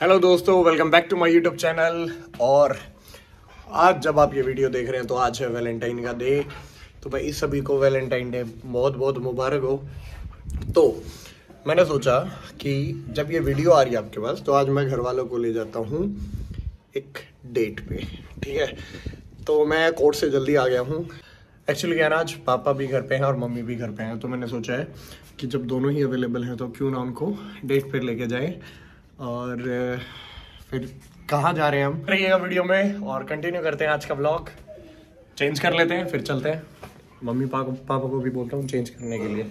Hello दोस्तों. Welcome back to my YouTube channel और आज जब आप ये वीडियो देख रहे हैं तो आज है वैलेंटाइन का डे तो भाई, इस सभी को वैलेंटाइन डे बहुत बहुत मुबारक हो. तो मैंने सोचा कि जब ये वीडियो आ रही है आपके पास तो आज मैं घर वालों को ले जाता हूँ एक डेट पे. ठीक है? तो मैं कोर्ट से जल्दी आ गया हूँ. एक्चुअली क्या आज पापा भी घर पे हैं और मम्मी भी घर पे हैं. तो मैंने सोचा है कि जब दोनों ही अवेलेबल हैं तो क्यों ना उनको डेट पर लेके जाए. और फिर कहाँ जा रहे हैं हम? रहिएगा वीडियो में और कंटिन्यू करते हैं आज का ब्लॉग चेंज कर लेते हैं फिर चलते हैं। मम्मी पापा पापा को भी बोलता हूँ चेंज करने के लिए।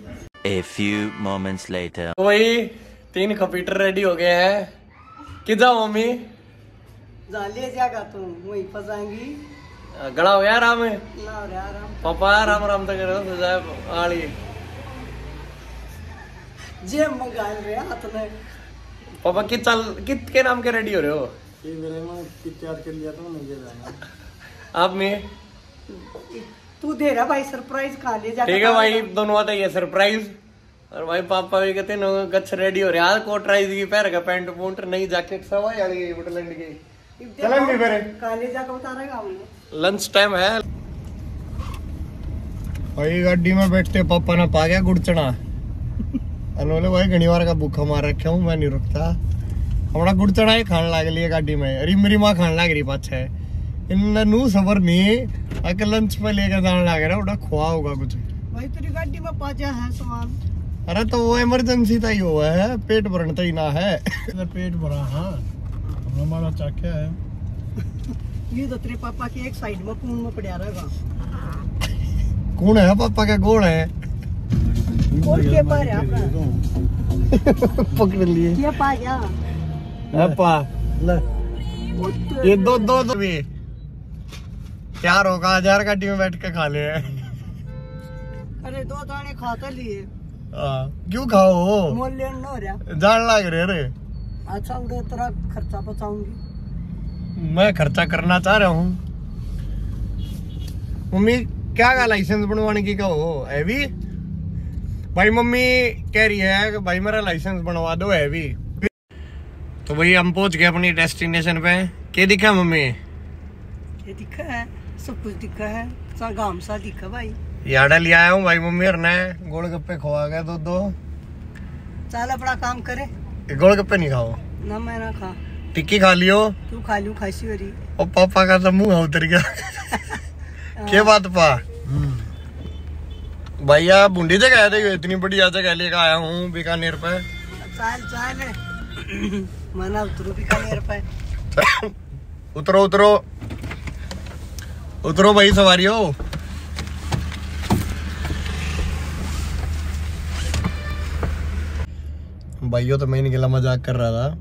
A few moments later. तो वही तीन कंप्यूटर रेडी हो गए हैं। किधर मम्मी? ले जाएगा तू वहीं फंसाएँगी। गड़ा हो गया है आराम। पापा राम राम तक करो तो आली। जे मंगा रहे हाथ में। पापा कित चल कित के नाम के रेडी हो रहे हो? ये मेरे में तैयार कर लिया तो नहीं जाना। आप में? तू दे रहा भाई सरप्राइज़ कहाँ ले जाकर ठीक है भाई दोनों आता है सरप्राइज़ और भाई पापा भी कहते हैं गच्छ रेडी हो रहे हैं। कोट राइज की पैर का पैंट पूंट नई जैकेट सब आ गई बुटलैंड की चलेंगे फिर कहाँ ले जाकर उतारेगा हमने लंच टाइम है। भाई गाड़ी में बैठते पापा ने पा गया गुड़ चना अनोले भाई घनी बार का भूखा मार रखा हूँ मैं नहीं रुकता। हमारा गुड़ चना ही खाने लग लिया गाड़ी में। रिम रिमा खाने लग रही पाछे। इन नू सबर नहीं अगर लंच पे लेके जाने लग रहा उड़ा खुआ होगा कुछ। भाई तेरी गाड़ी में पाजा है सवाल। अरे तो वो इमरजेंसी था ही हुआ है पेट भरना ही ना है। पेट भरा हाँ। हमारा चाख्या है। ये तो तेरे पापा की एक साइड में पूर्ण में पड़ा रहेगा। कौन है पापा का गोड़ है? और के पार है आपका पकड़ लिए। के तो- ये। दो दो दो। भी यार होगा हज़ार गाड़ी में बैठ के खा ले। अरे दो दाने खाता लिए। हाँ, क्यों खाओ? मोल हो रहा। जान लग रहे रे। अच्छा उधर तेरा खर्चा बचाऊँगी। मैं खर्चा करना चाह रहा हूँ। मम्मी क्या का लाइसेंस बनवाने की कहो? है भी भाई मम्मी कह रही है कि भाई मेरा लाइसेंस बनवा दो है भी। तो भाई हम पहुँच गए अपनी डेस्टिनेशन पे। क्या दिखा मम्मी? ये दिखा है? सब कुछ दिखा है। सा गाम सा दिखा भाई। याडा ले आया हूँ भाई मम्मी और ने गोलगप्पे खवा गए दो दो। चल अपना काम करे। गोलगप्पे नहीं खाओ। ना मैं ना खा। टिक्की खा लियो। तू खा लू खासी हो रही और पापा का तो मुँह उतर गया। क्या बात पा। भैया बूंदी जगह आए थे इतनी बढ़िया जगह लेकर आया हूँ बीकानेर पे। चाल चाल मना उतरो उतरो उतरो। उतरो भाई सवारी हो। भाइयों तो मैं निकला मज़ाक कर रहा था।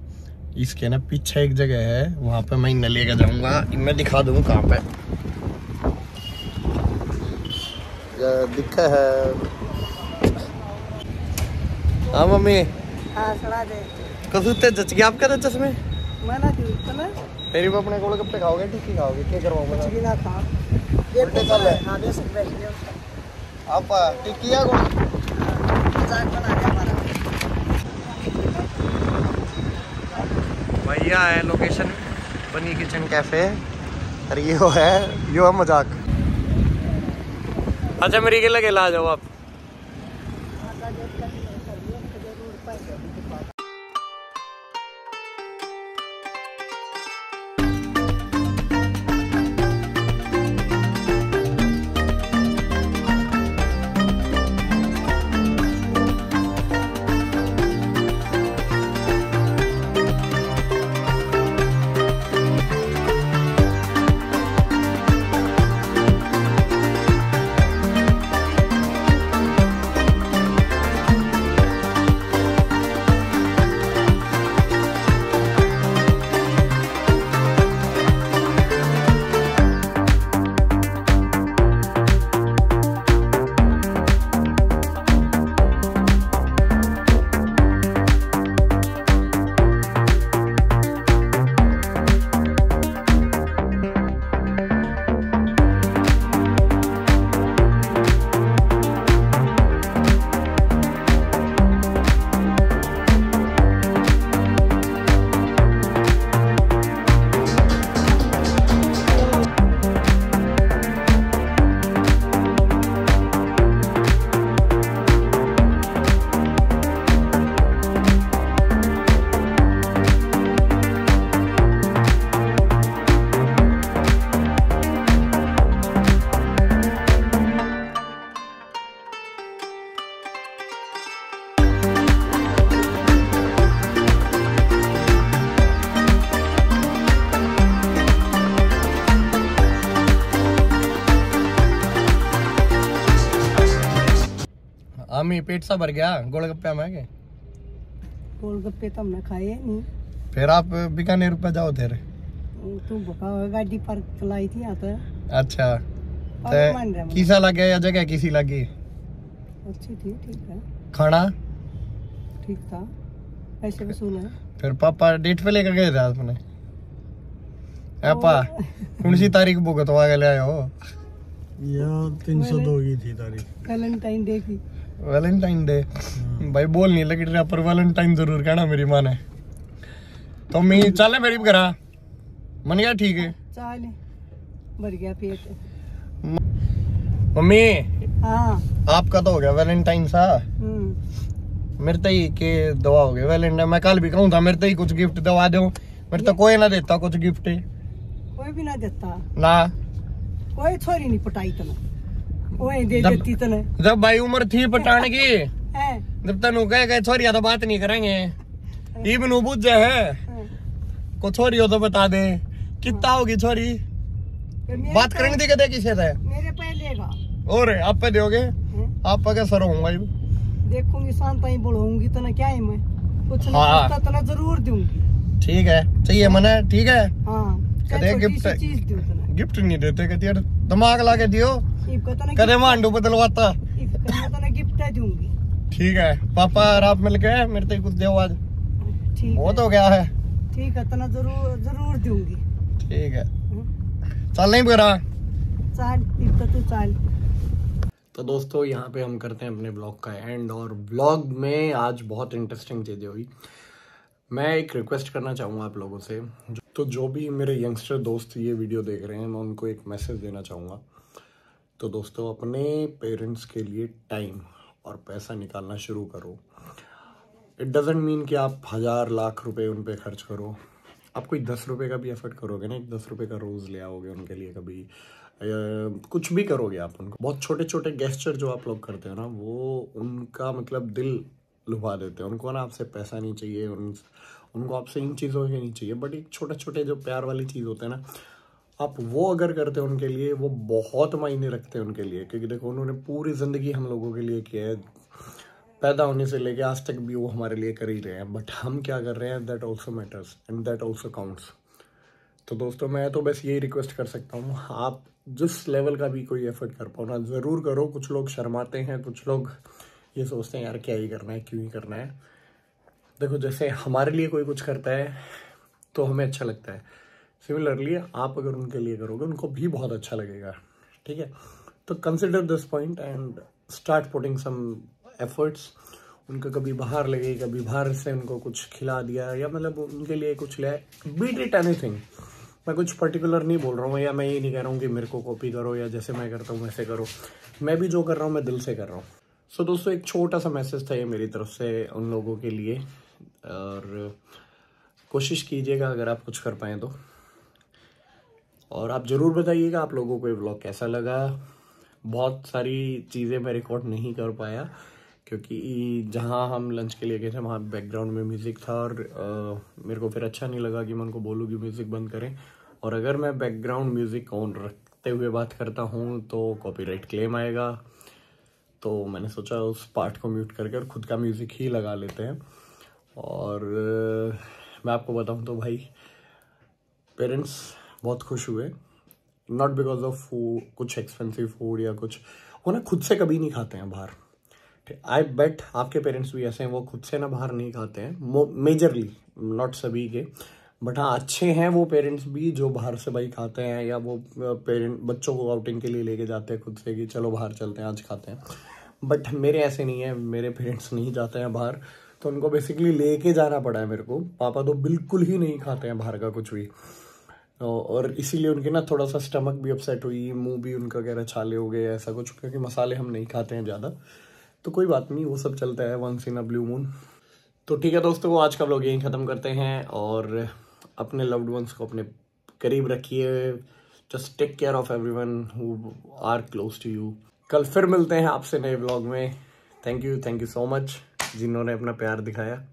इसके ना पीछे एक जगह है वहाँ पे मैं इन्हें लेकर जाऊँगा। मैं दिखा दूँ कहाँ पे। दिखा है। हाँ मम्मी। हाँ सड़ा दे। कसूते जच गया आपका तो चश्मे? तेरी भी अपने गोलगप्पे खाओगे? टिक्की खाओगे? क्या चल है। आप टिक्की या हमारा। भैया है लोकेशन बनी किचन कैफ़े और ये वो है यो है मज़ाक। अच्छा मेरी के लगे ला जाओ आप। आमी पेट सा भर गया गोलगप्पे में के? गोलगप्पे तो हमने खाए नहीं। फिर आप बीकानेर पे जाओ तेरे तू भका हुआ गाड़ी पर चलाई थी यहाँ तो अच्छा मान रहा ते किसा लगे या जगह किसी लगी? अच्छी थी ठीक है। खाना? ठीक था पैसे वसूल है। फिर पापा डेट पे लेकर गए थे आपने? पापा कौन सी तारीख भुगतवा के ले आए हो यह तीन सौ दो की थी तारीख। वैलेंटाइन डे की। वैलेंटाइन डे भाई बोल नहीं लगी रहा पर वैलेंटाइन ज़रूर कहना मेरी माँ ने। तो मैं चले मेरी घरा मन गया ठीक है? चाल भर गया पेट। मम्मी हाँ। आपका तो हो गया वैलेंटाइन सा। हम्म। मेरे तो ही के दवा हो गया वैलेंटाइन मैं कल भी कहूँ था मेरे तो ही कुछ गिफ्ट दवा दो। मेरे तो कोई ना देता कुछ गिफ्ट कोई भी ना देता। ना। कोई छोरी नहीं पटाई तना दे जब- देती तना। जब भाई उम्र थी पटाने की जब तक कहे गए छोरिया तो बात नहीं करेंगे। इबन बुझ है है। को छोरी हो तो बता दे। कितना होगी छोरी? बात करेंगे दी कदे किसे थे मेरे पे लेगा। और आप पे दोगे आप पे क्या सर होऊँगा ये? देखूँगी शांत ही बोलूँगी तना क्या है? मैं कुछ ना हाँ। तो तना ज़रूर दूँगी। ठीक है चाहिए मने ठीक है? हाँ सी है। तना गिफ्ट नहीं देते कहती यार दिमाग ला के दियो। तना कदे मांडू बदलवाता। गिफ्ट दूँगी ठीक है। पापा और आप मिल के मेरे तो कुछ दो आज ठीक वो है तो क्या है। ठीक है तना ज़रूर ज़रूर दूँगी। ठीक है। हम्म। चल नहीं बुरा। चाल इब तो तू चाल। तो दोस्तों यहाँ पे हम करते हैं अपने ब्लॉग का एंड और ब्लॉग में आज बहुत इंटरेस्टिंग चीज़ें हुई। मैं एक रिक्वेस्ट करना चाहूँगा आप लोगों से। तो जो भी मेरे यंगस्टर दोस्त ये वीडियो देख रहे हैं मैं उनको एक मैसेज देना चाहूँगा। तो दोस्तों, अपने पेरेंट्स के लिए टाइम और पैसा निकालना शुरू करो। इट डजेंट मीन कि आप हज़ार लाख रुपए उन पर खर्च करो। आप कोई दस रुपए का भी एफर्ट करोगे ना, एक दस रुपए का रोज़ ले आओगे उनके लिए कभी। या कुछ भी करोगे आप उनको। बहुत छोटे छोटे गेस्चर जो आप लोग करते हो ना, वो उनका मतलब दिल लुभा देते हैं। उनको ना आपसे पैसा नहीं चाहिए, उन, उनको आपसे इन चीज़ों के नहीं चाहिए। बट एक छोटे छोटे जो प्यार वाली चीज़ होते हैं ना आप वो अगर करते हो उनके लिए, वो बहुत मायने रखते हैं उनके लिए, क्योंकि देखो उन्होंने पूरी ज़िंदगी हम लोगों के लिए किया है। पैदा होने से लेके आज तक भी वो हमारे लिए कर ही रहे हैं। बट हम क्या कर रहे हैं that also matters and that also counts तो दोस्तों, मैं तो बस यही रिक्वेस्ट कर सकता हूँ, आप जिस लेवल का भी कोई एफर्ट कर पाओ ना, ज़रूर करो। कुछ लोग शर्माते हैं, कुछ लोग ये सोचते हैं, यार, क्या ही करना है, क्यों ही करना है? देखो, जैसे हमारे लिए कोई कुछ करता है तो हमें अच्छा लगता है। सिमिलरली आप अगर उनके लिए करोगे उनको भी बहुत अच्छा लगेगा ठीक है? तो consider this point and start putting some efforts उनका कभी बाहर लगे कभी बाहर से उनको कुछ खिला दिया या मतलब उनके लिए कुछ ले बीट इट एनीथिंग मैं कुछ पर्टिकुलर नहीं बोल रहा हूँ या मैं ये नहीं कह रहा हूँ कि मेरे को कॉपी करो या जैसे मैं करता हूँ वैसे करो। मैं भी जो कर रहा हूँ मैं दिल से कर रहा हूँ। सो so, दोस्तों एक छोटा सा मैसेज था ये मेरी तरफ़ से उन लोगों के लिए। और कोशिश कीजिएगा अगर आप कुछ कर पाएँ तो। और आप ज़रूर बताइएगा आप लोगों को ये ब्लॉग कैसा लगा। बहुत सारी चीज़ें मैं रिकॉर्ड नहीं कर पाया क्योंकि जहाँ हम लंच के लिए गए थे वहाँ बैकग्राउंड में म्यूज़िक था और अ, मेरे को फिर अच्छा नहीं लगा कि मैं उनको बोलूँ कि म्यूज़िक बंद करें। और अगर मैं बैकग्राउंड म्यूज़िक ऑन रखते हुए बात करता हूँ तो कॉपीराइट क्लेम आएगा। तो मैंने सोचा उस पार्ट को म्यूट करके और खुद का म्यूज़िक ही लगा लेते हैं। और अ, मैं आपको बताऊँ तो भाई पेरेंट्स बहुत खुश हुए। नॉट बिकॉज़ ऑफ़ फ़ूड कुछ एक्सपेंसिव फ़ूड या कुछ। वो ना खुद से कभी नहीं खाते हैं बाहर। आई बेट आपके पेरेंट्स भी ऐसे हैं, वो खुद से ना बाहर नहीं खाते हैं। मेजरली नॉट सभी के। बट हाँ अच्छे हैं वो पेरेंट्स भी जो बाहर से भाई खाते हैं या वो पेरेंट बच्चों को आउटिंग के लिए लेके जाते हैं खुद से कि चलो बाहर चलते हैं, आज खाते हैं। बट मेरे ऐसे नहीं है, मेरे पेरेंट्स नहीं जाते हैं बाहर। तो उनको बेसिकली लेके जाना पड़ा है मेरे को। पापा तो बिल्कुल ही नहीं खाते हैं बाहर का कुछ भी। और इसीलिए उनके ना थोड़ा सा स्टमक भी अपसेट हुई, मुँह भी उनका कह रहा छाले हो गए, ऐसा कुछ, क्योंकि मसाले हम नहीं खाते हैं ज़्यादा। तो कोई बात नहीं, वो सब चलता है once in a blue moon तो ठीक है दोस्तों वो आज का ब्लॉग यहीं ख़त्म करते हैं, और अपने लव्ड वंस को अपने करीब रखिए। Just take care of every one who are close to you कल फिर मिलते हैं आपसे नए ब्लॉग में। Thank you thank you so much जिन्होंने अपना प्यार दिखाया।